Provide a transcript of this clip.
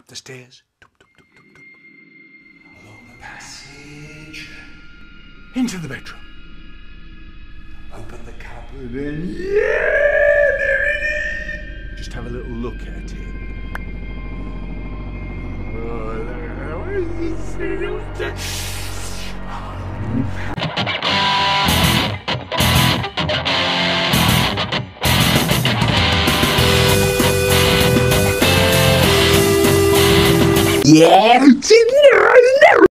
Up the stairs. Doop, doop, doop, doop, doop. Along the passage. Into the bedroom. Open the cupboard and yeah, there it is. Just have a little look at it. Oh, look Yeah,